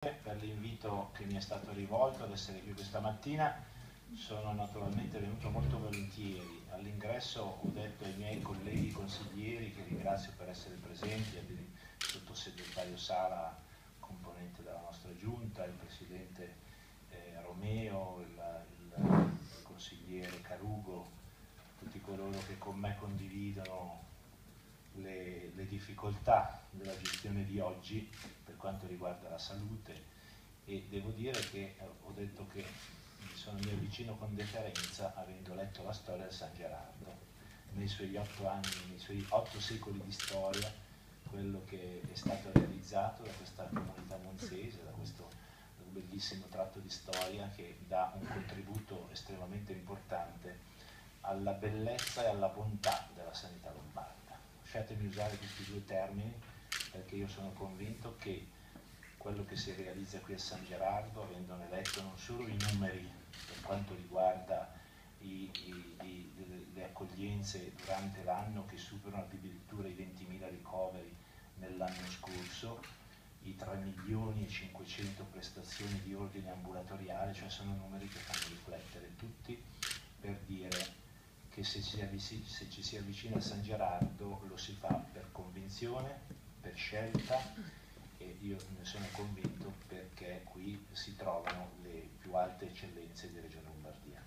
per l'invito che mi è stato rivolto ad essere qui questa mattina. Sono naturalmente venuto molto volentieri. All'ingresso ho detto ai miei colleghi consiglieri, che ringrazio per essere presenti, al sottosegretario Sala, componente della nostra giunta, il presidente eh, Romeo, il, il, il consigliere Carugo, tutti coloro che con me condividono le, le, difficoltà della gestione di oggi quanto riguarda la salute e devo dire che eh, ho detto che mi sono mi avvicino con deferenza avendo letto la storia del San Gerardo. Nei suoi otto anni, nei suoi otto secoli di storia, quello che è stato realizzato da questa comunità monzese, da questo bellissimo tratto di storia che dà un contributo estremamente importante alla bellezza e alla bontà della sanità lombarda. Lasciatemi usare questi due termini perché io sono convinto che quello che si realizza qui a San Gerardo, avendone letto non solo i numeri per quanto riguarda i, i, i, le accoglienze durante l'anno che superano addirittura i 20.000 ricoveri nell'anno scorso, i 3 milioni e 500 prestazioni di ordine ambulatoriale, cioè sono numeri che fanno riflettere tutti per dire che se ci, se ci si avvicina a San Gerardo lo si fa per convinzione, per scelta e io ne sono convinto perché qui si trovano le più alte eccellenze di Regione Lombardia.